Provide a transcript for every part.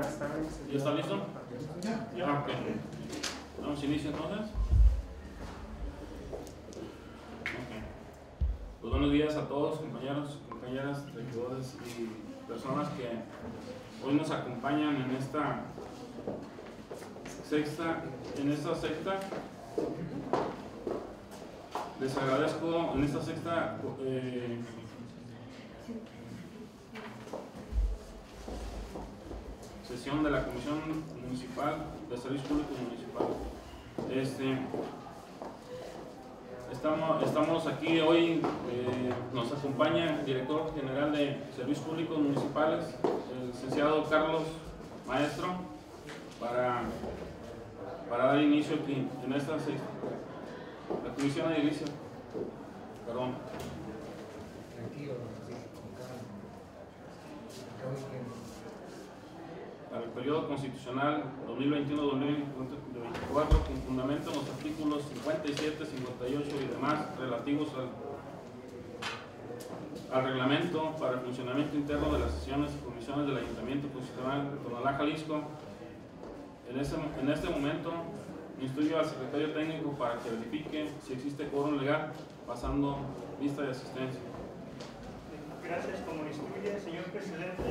Ya está. ¿Ya está listo? Ah, ok. Damos inicio entonces. Ok. Pues buenos días a todos, compañeros, compañeras, regidores y personas que hoy nos acompañan en esta sexta, en esta sexta. Les agradezco en esta sexta eh, de la Comisión Municipal de Servicios Públicos Municipal. Este, estamos, estamos aquí hoy, eh, nos acompaña el director general de Servicios Públicos Municipales, el licenciado Carlos Maestro, para, para dar inicio en esta. La Comisión de Iglesia, perdón. Tranquilo, sí, con calma. Acabo de que- para el periodo constitucional 2021-2024 con fundamento en los artículos 57, 58 y demás relativos al, reglamento para el funcionamiento interno de las sesiones y comisiones del Ayuntamiento Constitucional de Tonalá, Jalisco. En, ese, en este momento instruyo al secretario técnico para que verifique si existe quórum legal pasando lista de asistencia. Gracias, como instruye, señor presidente,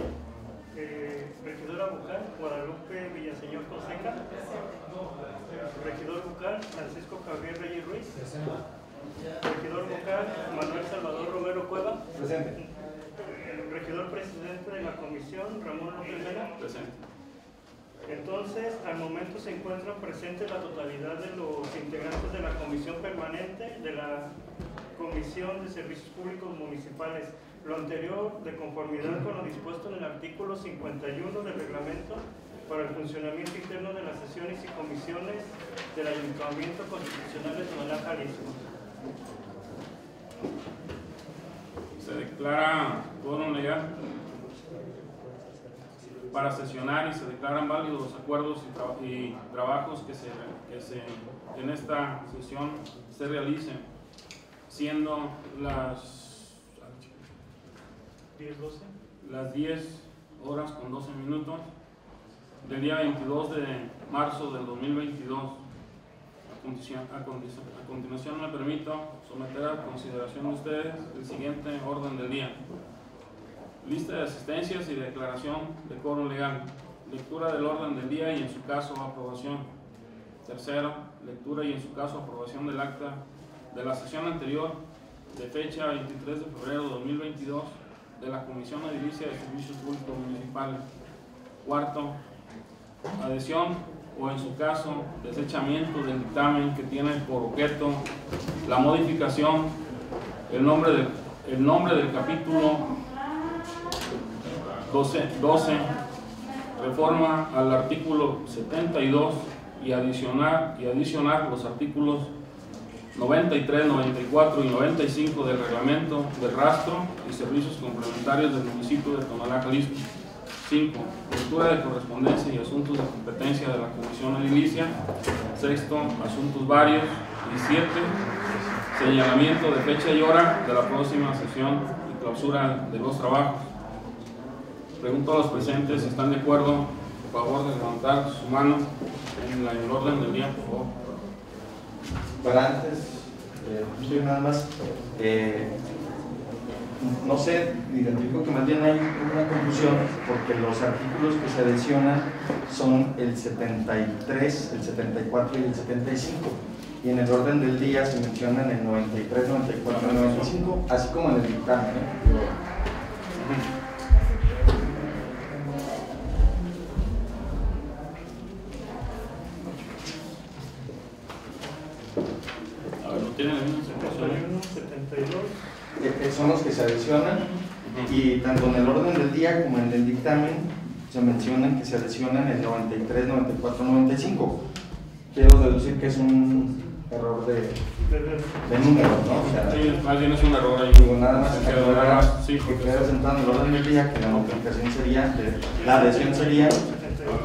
eh, regidora vocal Guadalupe Villaseñor Fonseca, regidor vocal Francisco Javier Reyes Ruiz, regidor vocal Manuel Salvador Romero Cueva, Presente. regidor presidente de la comisión Ramón López Vela. Presente. Entonces, al momento se encuentran presentes la totalidad de los integrantes de la comisión permanente de la Comisión de Servicios Públicos Municipales. Lo anterior, de conformidad con lo dispuesto en el artículo 51 del reglamento para el funcionamiento interno de las sesiones y comisiones del Ayuntamiento Constitucional de Tonalá, Jalisco. Se declara quórum legal para sesionar y se declaran válidos los acuerdos y, y trabajos que, se, que se- en esta sesión se realicen, siendo las, 10, 12. las 10 horas con 12 minutos del día 22 de marzo del 2022. A a continuación- me permito someter a consideración de ustedes el siguiente orden del día. Lista de asistencias y declaración de quórum legal. Lectura del orden del día y en su caso aprobación. Tercero, lectura y en su caso aprobación del acta de la sesión anterior de fecha 23 de febrero de 2022 de la Comisión Edilicia de Servicios Públicos Municipales. Cuarto, adhesión o en su caso desechamiento del dictamen que tiene por objeto la modificación, el nombre del, el nombre del capítulo 12, 12, reforma al artículo 72 y adicionar, y adicionar los artículos 93, 94 y 95 del reglamento de rastro y servicios complementarios del municipio de Tonalá, Jalisco. 5. Lectura de correspondencia y asuntos de competencia de la Comisión Edilicia. Sexto, asuntos varios. Y 7. Señalamiento de fecha y hora de la próxima sesión y clausura de los trabajos. Pregunto a los presentes si están de acuerdo. Por favor, de levantar su mano en el orden del día, por favor. Para antes, eh, nada más, eh, no sé, identifico que más bien hay una confusión porque los artículos que se adicionan son el 73, el 74 y el 75. Y en el orden del día se mencionan el 93, 94 y 95, así como en el dictamen. Tienen ahí en su exposición? 71, 72. Eh, eh, son los que se adicionan y tanto en el orden del día como en el dictamen se mencionan que se adicionan el 93, 94, 95. Quiero deducir que es un error de, de número, ¿no? O sea, Sí, más bien es un error ahí. digo, nada más nada más, sí, que porque queda sentado en el orden del día que la modificación sería, la adhesión sería 72.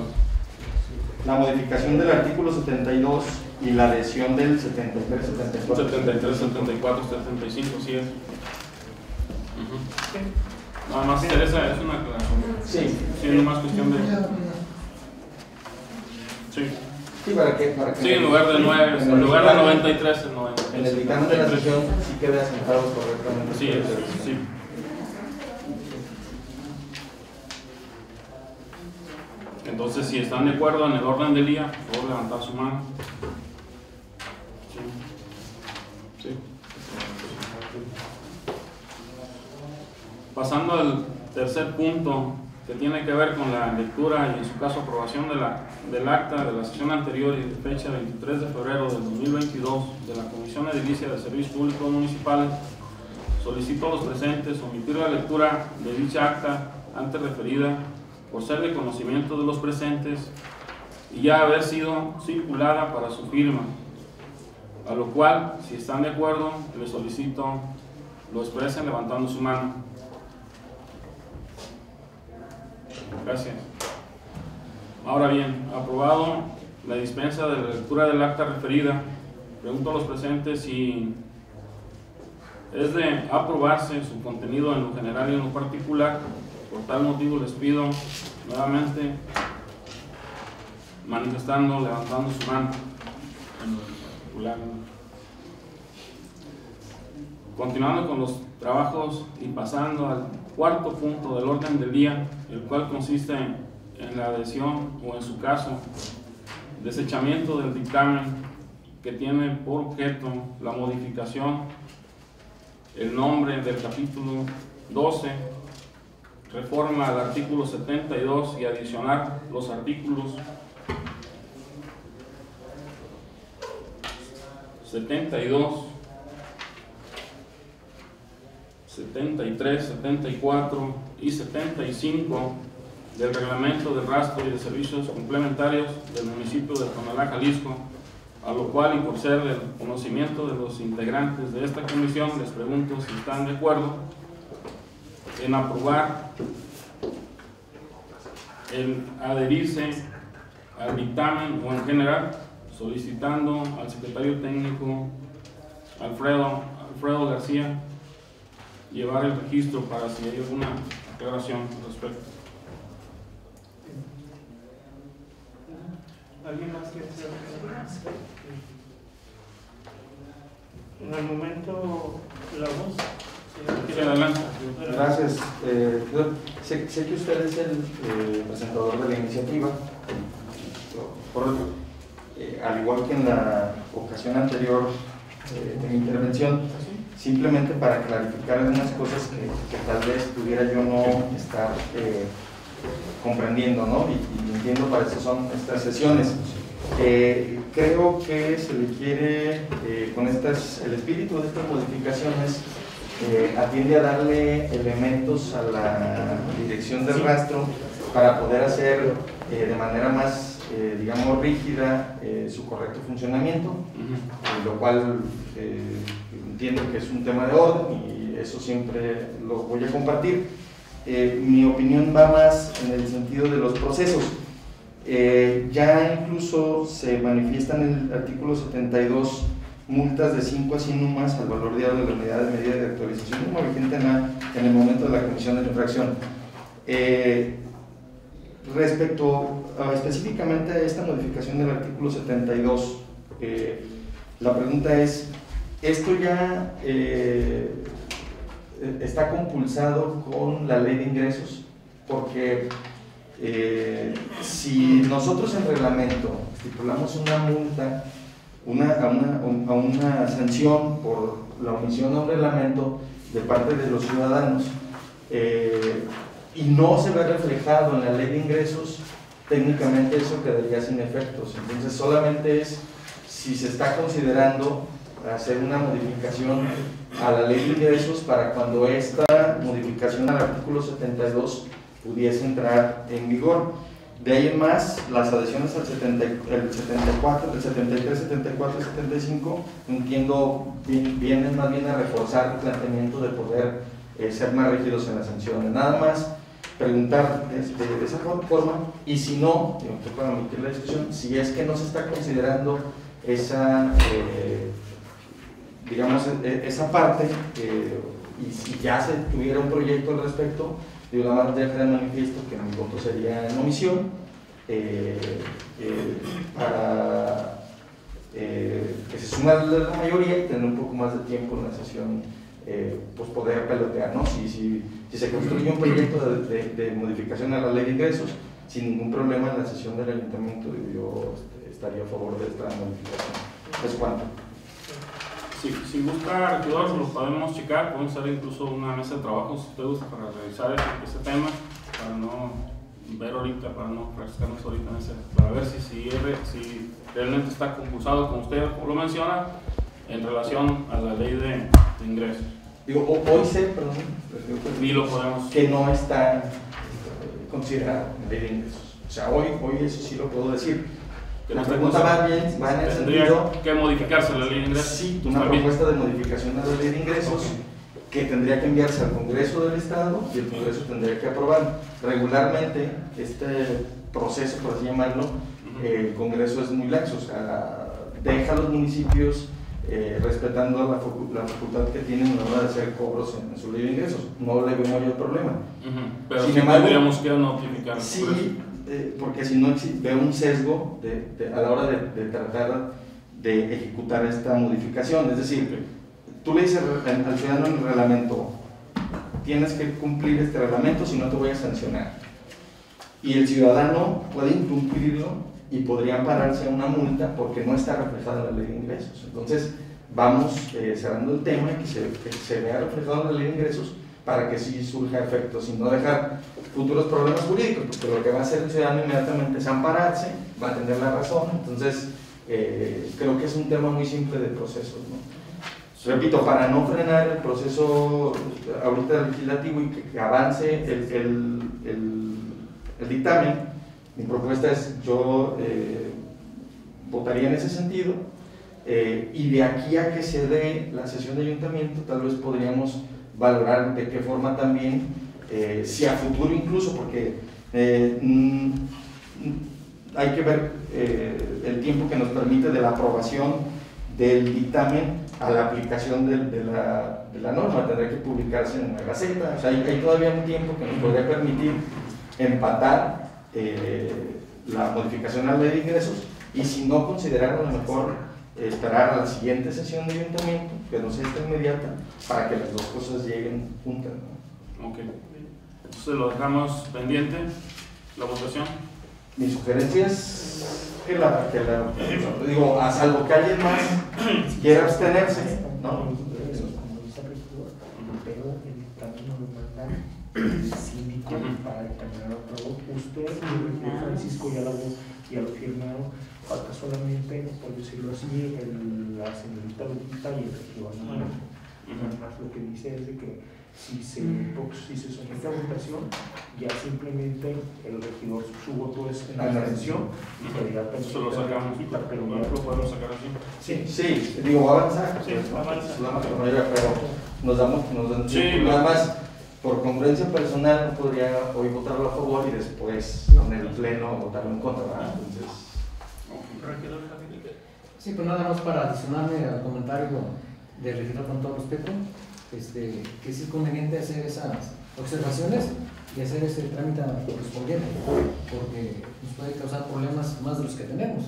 la modificación del artículo 72 y la adhesión del 73, 74. 73, 74, 75, sí es. Ujú. Sí. Nada más Teresa, es una aclaración. Sí, Sí, es más cuestión de. Sí, para que, para que Sí, en lugar de 9, en en el lugar de dictamen- 93 es 93. En el dictamen de la sesión sí quede asentado correctamente. Sí, es, sí. Entonces, si están de acuerdo en el orden del día, por favor levantar su mano. Pasando al tercer punto, que tiene que ver con la lectura y en su caso aprobación de la, del acta de la sesión anterior y de fecha 23 de febrero del 2022 de la Comisión Edilicia de Servicios Públicos Municipales, solicito a los presentes omitir la lectura de dicha acta antes referida por ser de conocimiento de los presentes y ya haber sido circulada para su firma. A lo cual, si están de acuerdo, les solicito lo expresen levantando su mano. Gracias. Ahora bien, aprobado la dispensa de la lectura del acta referida, pregunto a los presentes si es de aprobarse su contenido en lo general y en lo particular. Por tal motivo les pido nuevamente manifestando, levantando su mano en lo particular. Continuando con los trabajos y pasando al cuarto punto del orden del día, el cual consiste en, la adhesión o en su caso desechamiento del dictamen que tiene por objeto la modificación, el nombre del capítulo 12, reforma al artículo 72 y adicionar los artículos 72, 73, 74 y 75 del reglamento de rastro y de servicios complementarios del municipio de Tonalá, Jalisco, a lo cual y por ser del conocimiento de los integrantes de esta comisión, les pregunto si están de acuerdo en aprobar el adherirse al dictamen o en general, solicitando al secretario técnico Alfredo, Alfredo García llevar el registro para si hay alguna aclaración al respecto. ¿Alguien más quiere hacer En el momento, la voz. Sí, adelante. Gracias. Eh, sé, sé que usted es el eh, presentador de la iniciativa. Por- eh, al igual que en la ocasión anterior eh, de mi intervención, simplemente para clarificar algunas cosas que, que tal vez pudiera yo no estar eh, comprendiendo, ¿no? Y, y entiendo para eso son estas sesiones. Eh, creo que se le quiere, eh, con estas, el espíritu de estas modificaciones, atiende a darle elementos a la dirección del rastro para poder hacer de manera más, eh, digamos, rígida eh, su correcto funcionamiento, eh, lo cual entiendo que es un tema de orden y eso siempre lo voy a compartir. Eh, mi opinión va más en el sentido de los procesos. Eh, ya incluso se manifiesta en el artículo 72 multas de 5 a 100 UMAS al valor diario de la unidad de medida de actualización como vigente en, la- en el momento de la comisión de la infracción. Eh, respecto a- específicamente a esta modificación del artículo 72, eh, la pregunta es, ¿esto ya eh, está compulsado con la ley de ingresos? Porque eh, si nosotros en reglamento estipulamos una multa una, a, una, a una sanción por la omisión de un reglamento de parte de los ciudadanos eh, y no se ve reflejado en la ley de ingresos, técnicamente eso quedaría sin efectos. Entonces solamente es si se está considerando hacer una modificación a la ley de ingresos para cuando esta modificación al artículo 72 pudiese entrar en vigor. De ahí en más, las adhesiones al 70 el 74, el 73, 74 y 75, entiendo, vi- vienen más bien a reforzar el planteamiento de poder eh, ser más rígidos en las sanciones. Nada más preguntar este, de esa for- forma y si no, para omitir la discusión, si es que no se está considerando esa, eh, digamos, e- esa parte y si ya se tuviera un proyecto al respecto, de una manera de manifiesto que mi voto sería en omisión eh, eh, para eh, que se suma la mayoría y tener un poco más de tiempo en la sesión, pues poder pelotear, ¿no? Si, si, se construye un proyecto de, de- de modificación a la ley de ingresos, sin ningún problema en la sesión del ayuntamiento, yo este, estaría a favor de esta modificación. ¿Es cuánto? Si, si busca regidor, lo podemos checar, podemos hacer incluso una mesa de trabajo si usted gusta para revisar ese, ese tema, para no ver ahorita, para no refrescarnos ahorita en ese, para ver si, si, si realmente está compulsado, como usted lo menciona, en relación a la ley de, de ingresos. Digo, ho- hoy sé, perdón, Ni lo podemos. que no está eh, considerado en ley de ingresos. O sea, hoy, hoy eso sí lo puedo decir. La pregunta va bien, va en el sentido que modificarse la ley de ingresos. Sí, una también. propuesta de modificación a la ley de ingresos Ok. que tendría que enviarse al Congreso del Estado y el Congreso tendría que aprobar. Regularmente, este proceso, por así llamarlo, el Congreso es muy laxo, o sea, deja a los municipios eh, respetando la, la facultad que tienen a la hora de hacer cobros en, en su ley de ingresos. No le veo mayor problema. Ujú, Pero Sin sí embargo, tendríamos que notificar. Sí, eh, porque si no veo un sesgo de- de- a la hora de, de tratar de ejecutar esta modificación. Es decir, tú le dices al ciudadano en el reglamento, tienes que cumplir este reglamento si no te voy a sancionar. Y el ciudadano puede incumplirlo y podría ampararse a una multa porque no está reflejada en la ley de ingresos. Entonces, vamos eh, cerrando el tema y que se, que se vea reflejado en la ley de ingresos para que sí surja efectos y no dejar futuros problemas jurídicos, porque lo que va a hacer el ciudadano inmediatamente es ampararse, va a tener la razón, entonces eh, creo que es un tema muy simple de procesos. Repito, para no frenar el proceso eh, ahorita legislativo y que, avance el, el- el- el dictamen, mi propuesta es yo eh, votaría en ese sentido eh, y de aquí a que se dé la sesión de ayuntamiento tal vez podríamos valorar de qué forma también, eh, si a futuro incluso, porque eh, mm, hay que ver eh, el tiempo que nos permite de la aprobación del dictamen a la aplicación de, la, norma, tendrá que publicarse en la Gaceta, o sea, hay, todavía un tiempo que nos podría permitir empatar la modificación a la ley de ingresos y si no considerar a lo mejor esperar a la siguiente sesión de ayuntamiento, que no sea esta inmediata, para que las dos cosas lleguen juntas. ¿no? Ok. Entonces lo dejamos pendiente, la votación. Mi sugerencia es que la, que la digo, a salvo que alguien más quiera abstenerse, ¿no? Síndico para determinar otro. Usted Francisco ya lo, ya lo firmaron, falta solamente, por decirlo así, el- la señorita Lupita y el regidor Manuel. Nada más lo que dice es de que si se, si se somete a votación, ya simplemente el regidor, su voto es en Ah, no. abstención y quedaría Eso lo sacamos, pero lo ya podemos sacar así. Sí, Sí, digo, va a avanzar. Sí, avanza. Es la mayoría, pero nos damos, nos dan Sí, tiempo. lo- Nada más, por congruencia personal, no podría hoy votarlo a favor y después en el pleno votarlo en contra. ¿verdad? Entonces, Regidor. Sí, pues nada más para adicionarme al comentario del regidor con todo respeto, este, que es conveniente hacer esas observaciones y hacer ese trámite correspondiente, porque nos puede causar problemas más de los que tenemos.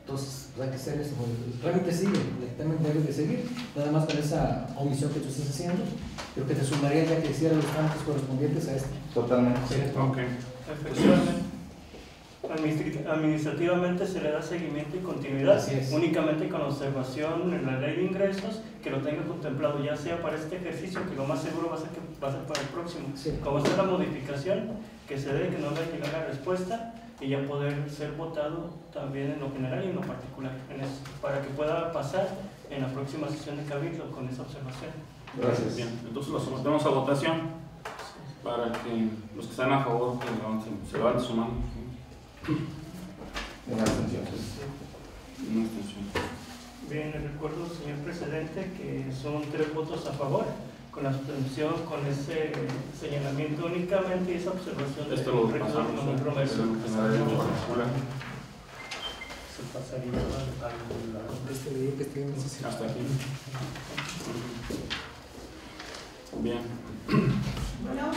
Entonces, pues hay que hacer eso. El trámite sigue, el dictamen debe de seguir, nada más con esa omisión que tú estás haciendo, pero que te sumaría ya que hiciera los trámites correspondientes a este. totalmente. Ok. Efectivamente. Administri- Administrativamente se le da seguimiento y continuidad únicamente con observación en la ley de ingresos que lo tenga contemplado ya sea para este ejercicio que lo más seguro va a ser que va a ser para el próximo Sí. como sea la modificación que se dé que no va a llegar la respuesta y ya poder ser votado también en lo general y en lo particular en eso, para que pueda pasar en la próxima sesión de cabildo con esa observación Gracias. Bien, entonces lo sometemos a votación para que los que están a favor que levanten- se levanten su mano. Una abstención. Una abstención. Bien, recuerdo, señor presidente, que son tres votos a favor, con la abstención, con ese señalamiento únicamente y esa observación del Esto lo pasamos Manuel Romero. se pasaría al, este de que tiene necesidad. Hasta aquí. Bien. Bueno,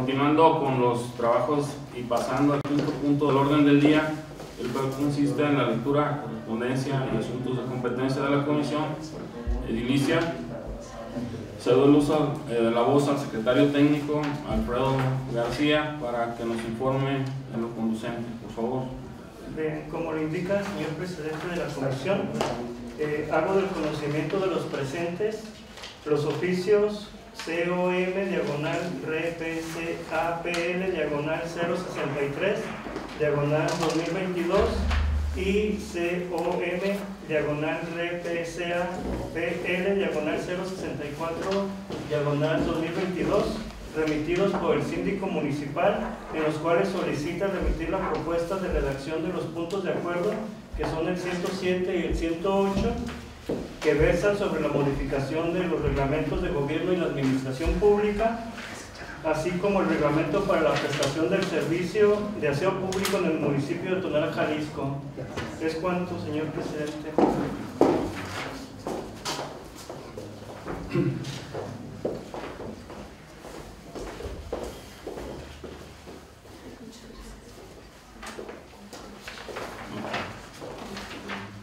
Continuando con los trabajos y pasando al quinto punto del orden del día, el cual consiste en la lectura, correspondencia y asuntos de competencia de la comisión edilicia. Cedo el uso de la voz al secretario técnico Alfredo García para que nos informe en lo conducente, por favor. Bien, como lo indica el señor presidente de la comisión, eh, hago del conocimiento de los presentes los oficios COM diagonal RPCAPL diagonal 063 diagonal 2022 y COM diagonal RPCAPL diagonal 064 diagonal 2022 remitidos por el síndico municipal en los cuales solicita remitir la propuesta de redacción de los puntos de acuerdo que son el 107 y el 108 que versan sobre la modificación de los reglamentos de gobierno y la administración pública, así como el reglamento para la prestación del servicio de aseo público en el municipio de Tonalá, Jalisco. ¿Es cuánto, señor presidente?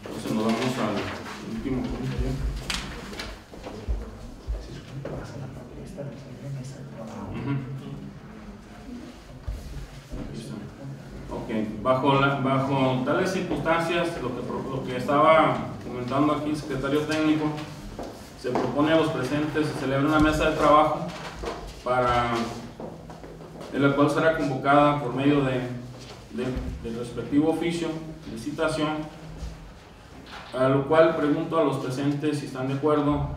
Entonces nos vamos al último punto. ¿ya? Ujú. Aquí está. Ok, bajo, la- bajo tales circunstancias, lo que, pro- lo que estaba comentando aquí el secretario técnico, se propone a los presentes se celebra una mesa de trabajo para la cual será convocada por medio de, de- del respectivo oficio de citación, a lo cual pregunto a los presentes si están de acuerdo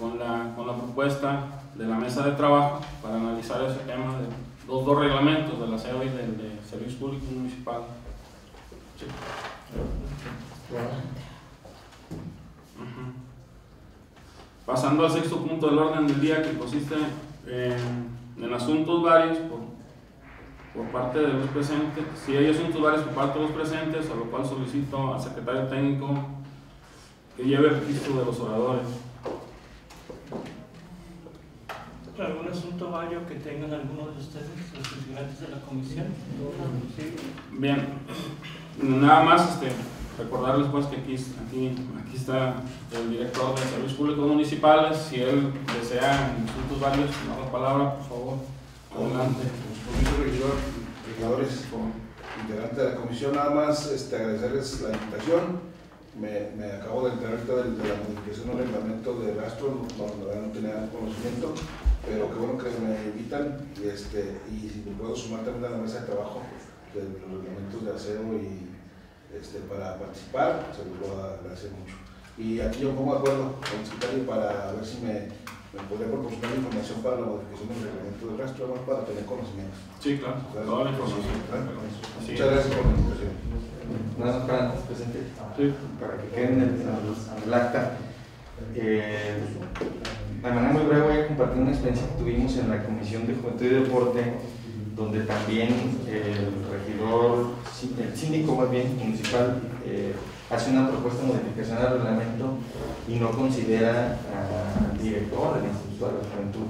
con la, con la propuesta de la mesa de trabajo para analizar ese tema de los dos reglamentos, del aseo y del de servicio público municipal. Pasando al sexto punto del orden del día que consiste en, en asuntos varios por, por parte de los presentes. Si hay asuntos varios por parte de los presentes, a lo cual solicito al secretario técnico que lleve el registro de los oradores. ¿Algún asunto vario que tengan algunos de ustedes, los integrantes de la comisión? Sí. Bien, nada más este, recordarles pues que aquí, aquí, aquí está el director de Servicios Públicos Municipales. Si él desea en asuntos varios tomar la palabra, por favor, adelante. Regidores, integrantes de la comisión, nada más este, agradecerles la invitación. Me, me acabo de enterar de, de la modificación del reglamento de rastro, no, no, tenía conocimiento, pero qué bueno que me invitan y, este, y si me puedo sumar también a la mesa de trabajo de los reglamentos de aseo y este, para participar, se los voy a agradecer mucho. Y aquí yo pongo acuerdo con el secretario para ver si me, me podría proporcionar información para la modificación del reglamento de rastro, además para tener conocimiento. Sí, claro, toda la información. Muchas gracias por la invitación. Nada más para presente, Sí. para que quede en el, en el acta. Eh, de manera muy breve voy a compartir una experiencia que tuvimos en la Comisión de Juventud y Deporte, donde también el regidor, el síndico más bien municipal, eh, hace una propuesta de modificación al reglamento y no considera al director del Instituto de la Juventud.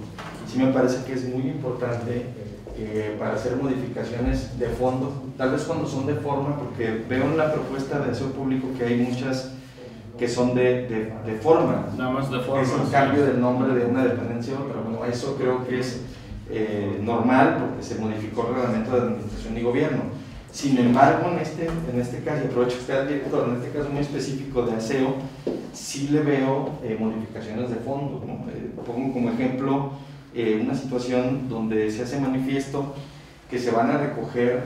Sí me parece que es muy importante eh, para hacer modificaciones de fondo, tal vez cuando son de forma, porque veo en la propuesta de aseo público que hay muchas que son de, de, de forma, Nada más de forma. es un cambio del nombre de una dependencia a otra. Bueno, eso creo que es eh, normal porque se modificó el reglamento de administración y gobierno. Sin embargo, en este, en este caso, aprovecho que está el director, en este caso muy específico de aseo, sí le veo eh, modificaciones de fondo. ¿no? Eh, pongo como ejemplo una situación donde se hace manifiesto que se van a recoger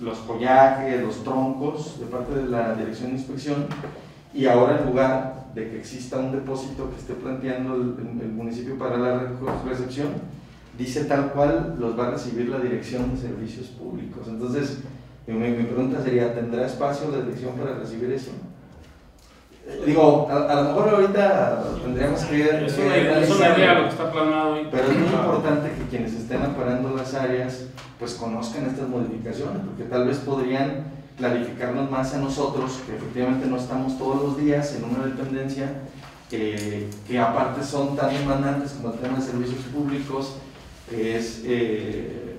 los follajes, los troncos de parte de la Dirección de Inspección y ahora en lugar de que exista un depósito que esté planteando el, el municipio para la re- recepción, dice tal cual los va a recibir la Dirección de Servicios Públicos. Entonces, mi, mi pregunta sería, ¿tendrá espacio la dirección para recibir eso? Digo, a, a lo mejor ahorita tendríamos que ver... Es que idea lo que está plasmado ahí. Pero es muy importante que quienes estén operando las áreas pues conozcan estas modificaciones, porque tal vez podrían clarificarnos más a nosotros, que efectivamente no estamos todos los días en una dependencia, que, aparte son tan demandantes como el tema de servicios públicos, que es eh,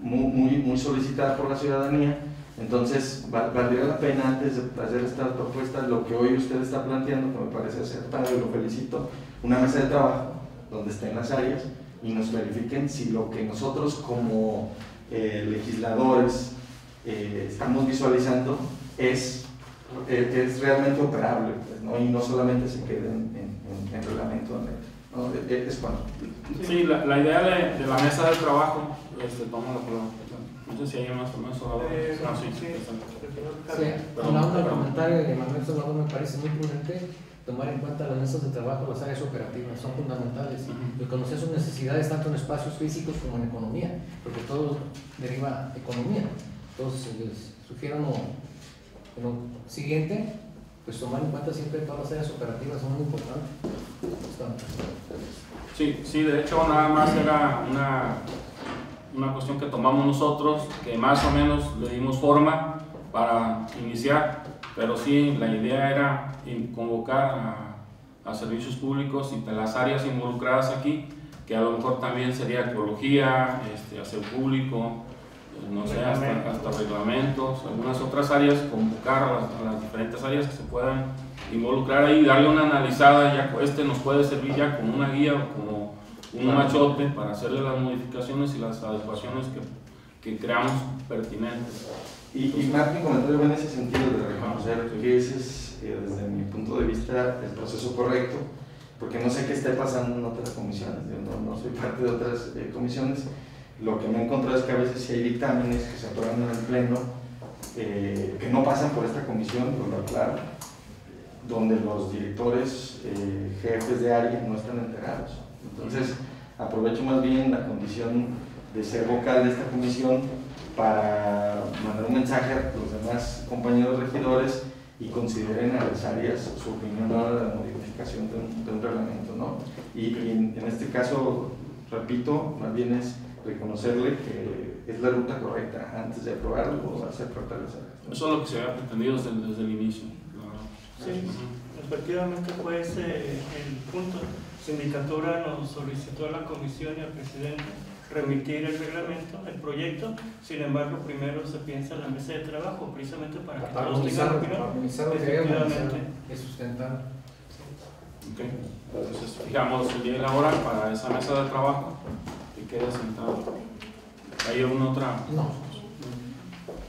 muy, muy, solicitada por la ciudadanía. Entonces, val- valdría la pena antes de hacer esta propuesta, lo que hoy usted está planteando, que me parece acertado y lo felicito, una mesa de trabajo donde estén las áreas y nos verifiquen si lo que nosotros como eh, legisladores eh, estamos visualizando es, eh, es realmente operable pues, ¿no? y no solamente se quede en, en- en- en reglamento. ¿no? Es- cuando. Sí, la, la idea de, de la mesa de trabajo, este, la palabra. No sé si hay más o. Eh, Ah, sí, sí. Sí, hablando del comentario de Manuel Salvador, me parece muy prudente tomar en cuenta las mesas de trabajo, las áreas operativas, son fundamentales. Ujú. Y conocer sus necesidades tanto en espacios físicos como en economía, porque todo deriva de economía. Entonces, les sugiero lo, lo siguiente, pues tomar en cuenta siempre todas las áreas operativas, son muy importantes. Sí, sí, de hecho nada más era una, una cuestión que tomamos nosotros, que más o menos le dimos forma para iniciar, pero sí, la idea era convocar a, servicios públicos y las áreas involucradas aquí, que a lo mejor también sería ecología, este, aseo público, no sé, hasta, Reglamentos. hasta reglamentos, algunas otras áreas, convocar a las, a las diferentes áreas que se puedan involucrar ahí, darle una analizada, ya este nos puede servir ya como una guía o como un machote para hacerle las modificaciones y las adecuaciones que, que creamos pertinentes. Y, y Martín comentario en ese sentido de reconocer que ese es, eh, desde mi punto de vista, el proceso correcto, porque no sé qué esté pasando en otras comisiones, yo no, no soy parte de otras eh, comisiones, lo que me he encontrado es que a veces sí hay dictámenes que se aprueban en el Pleno, eh, que no pasan por esta comisión, lo aclaro, donde los directores, eh, jefes de área no están enterados. Entonces, aprovecho más bien la condición de ser vocal de esta comisión para mandar un mensaje a los demás compañeros regidores y consideren a las áreas su opinión a la modificación de un, de un reglamento, ¿no? Y, y en, en este caso, repito, más bien es reconocerle que es la ruta correcta antes de aprobarlo o hacer fortalecer. Eso es lo que se había pretendido desde, el- desde el inicio. Sí. Efectivamente fue ese el punto. Sindicatura nos solicitó a la comisión y al presidente remitir el reglamento, el proyecto, sin embargo primero se piensa en la mesa de trabajo precisamente para que todos tengan opinión. Efectivamente. es sustentar. Ok. Entonces, fijamos el día y la hora para esa mesa de trabajo y quede sentado. ¿Hay alguna otra? No,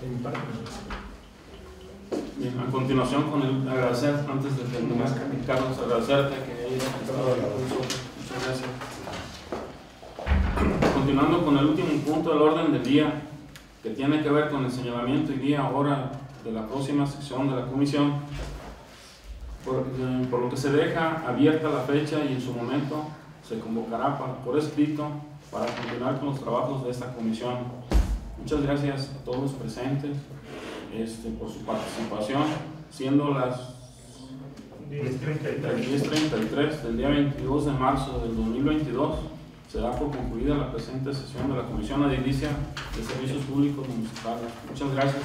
de mi parte. Bien, a continuación, con el agradecer, antes de terminar, Carlos, agradecerte que hayas estado. Muchas gracias. Continuando con el último punto del orden del día, que tiene que ver con el señalamiento y día ahora de la próxima sección de la comisión, por, eh, por lo que se deja abierta la fecha y en su momento se convocará por escrito para continuar con los trabajos de esta comisión. Muchas gracias a todos los presentes este, por su participación, siendo las 10:33. 10.33 del día 22 de marzo del 2022, se da por concluida la presente sesión de la Comisión Edilicia de Servicios Públicos Municipales. Muchas gracias.